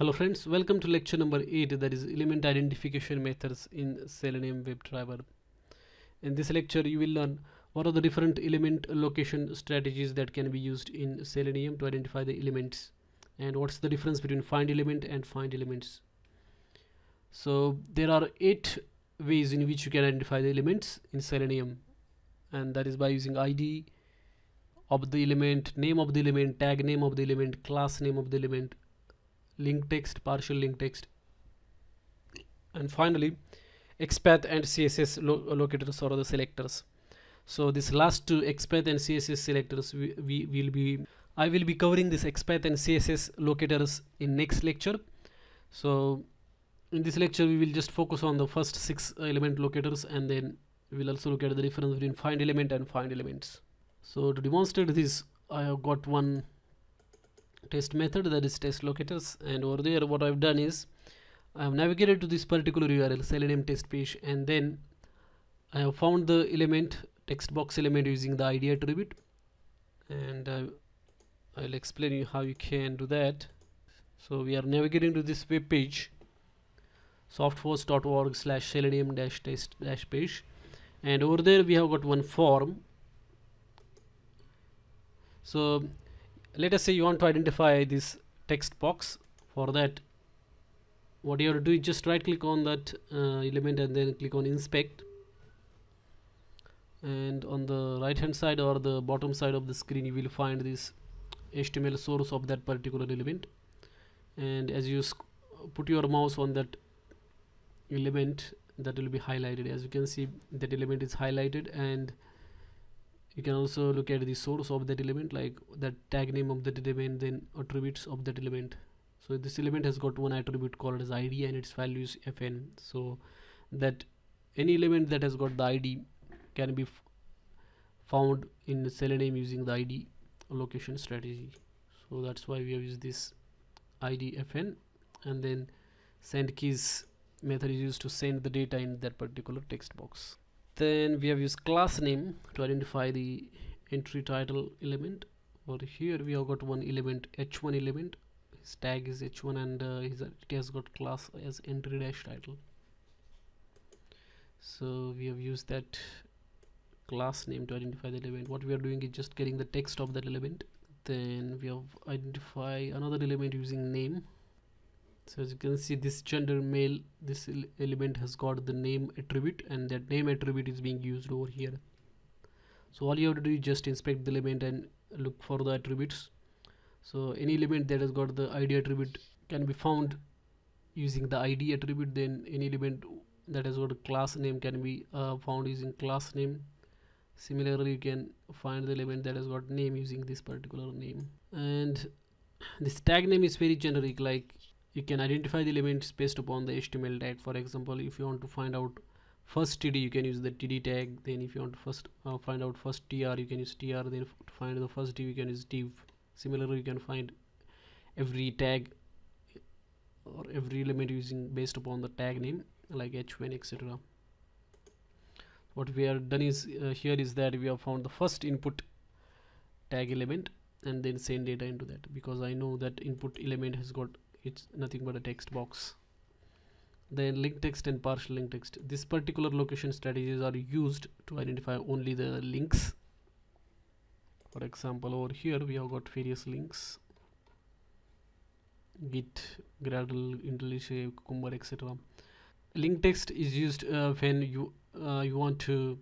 Hello friends, welcome to lecture number 8 that is element identification methods in Selenium WebDriver. In this lecture you will learn what are the different element location strategies that can be used in Selenium to identify the elements and what's the difference between find element and find elements. So there are 8 ways in which you can identify the elements in Selenium and that is by using ID of the element, name of the element, tag name of the element, class name of the element, link text, partial link text and finally XPath and CSS lo locators or the selectors. So this last two XPath and CSS selectors we, we will be I will be covering this XPath and CSS locators in next lecture. So in this lecture we will just focus on the first six element locators and then we will also look at the difference between find element and find elements. So to demonstrate this I have got one test method that is test locators and over there what I've done is I have navigated to this particular URL selenium test page and then I have found the element text box element using the ID attribute and uh, I'll explain you how you can do that. So we are navigating to this web page softpost.org slash selenium dash test dash page and over there we have got one form. So let us say you want to identify this text box. For that what you have to do is just right click on that uh, element and then click on inspect. And on the right hand side or the bottom side of the screen you will find this HTML source of that particular element. And as you put your mouse on that element that will be highlighted. As you can see that element is highlighted and you can also look at the source of that element like that tag name of that element then attributes of that element. So this element has got one attribute called as id and its value is fn. So that any element that has got the id can be found in selenium using the id location strategy. So that's why we have used this id fn. And then send keys method is used to send the data in that particular text box then we have used class name to identify the entry title element. Over here we have got one element h1 element. His tag is h1 and uh, it has got class as entry dash title. So we have used that class name to identify the element. What we are doing is just getting the text of that element. Then we have identify another element using name so as you can see this gender male this element has got the name attribute and that name attribute is being used over here. So all you have to do is just inspect the element and look for the attributes. So any element that has got the id attribute can be found using the id attribute. Then any element that has got a class name can be uh, found using class name. Similarly you can find the element that has got name using this particular name. And this tag name is very generic like you can identify the elements based upon the HTML tag. For example if you want to find out first TD you can use the TD tag. Then if you want to first uh, find out first TR you can use TR then to find the first div you can use div similarly you can find every tag or every element using based upon the tag name like h1 etc what we have done is uh, here is that we have found the first input tag element and then send data into that. Because I know that input element has got it's nothing but a text box. Then link text and partial link text. This particular location strategies are used to identify only the links. For example over here we have got various links. Git gradle IntelliJ cucumber etc link text is used uh, when you uh, you want to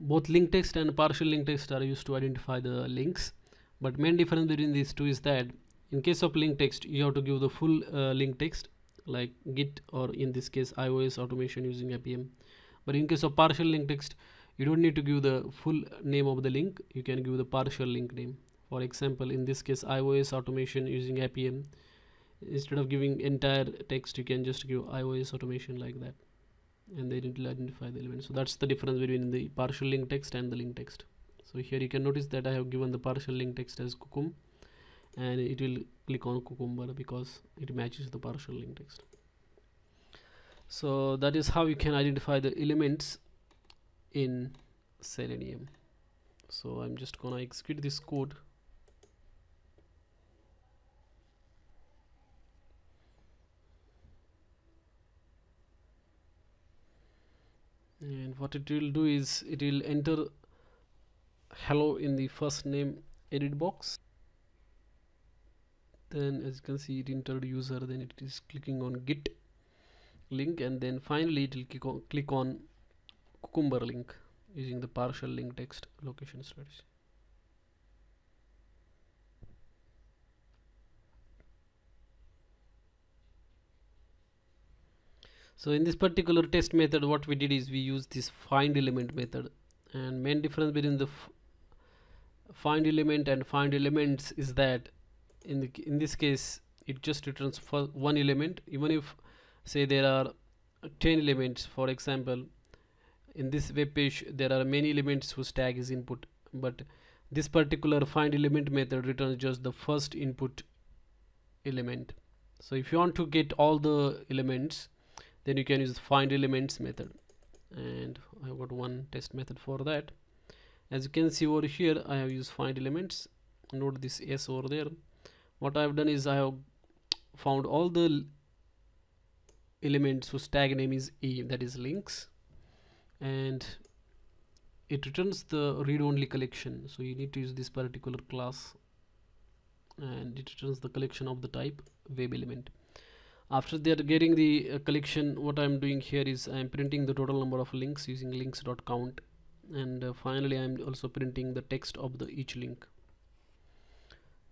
both link text and partial link text are used to identify the links. But main difference between these two is that in case of link text you have to give the full uh, link text like git or in this case ios automation using Appium but in case of partial link text you don't need to give the full name of the link. You can give the partial link name. For example in this case ios automation using Appium instead of giving entire text you can just give ios automation like that. And then it will identify the element. So that's the difference between the partial link text and the link text. So here you can notice that i have given the partial link text as cucum and it will click on cucumber because it matches the partial link text. So that is how you can identify the elements in selenium. So i'm just gonna execute this code. And what it will do is it will enter hello in the first name edit box then as you can see it entered user then it is clicking on git link and then finally it will click on, click on cucumber link using the partial link text location strategy. So in this particular test method what we did is we used this find element method and main difference between the find element and find elements is that in the in this case it just returns for one element. Even if say there are 10 elements for example in this web page there are many elements whose tag is input. But this particular find element method returns just the first input element. So if you want to get all the elements then you can use find elements method. And I've got one test method for that. As you can see over here I have used find elements. Note this s over there what I've done is I have found all the elements whose tag name is e that is links and it returns the read-only collection. So you need to use this particular class and it returns the collection of the type web element. After they are getting the uh, collection what I'm doing here is I'm printing the total number of links using links.count and uh, finally I'm also printing the text of the each link.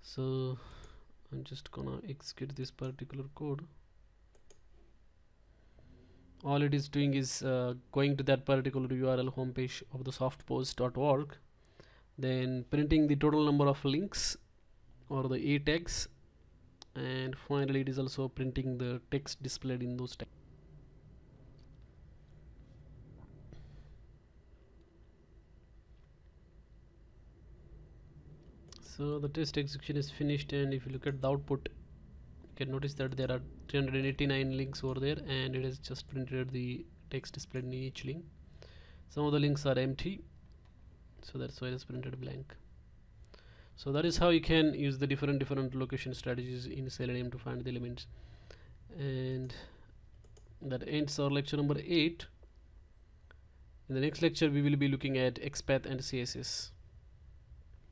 So I'm just gonna execute this particular code. All it is doing is uh, going to that particular URL homepage of the softpost.org then printing the total number of links or the a tags and finally it is also printing the text displayed in those tags so the test execution is finished and if you look at the output you can notice that there are 389 links over there and it has just printed the text displayed in each link. Some of the links are empty so that's why it's printed blank. So that is how you can use the different different location strategies in selenium to find the elements. And that ends our lecture number 8 in the next lecture we will be looking at xpath and css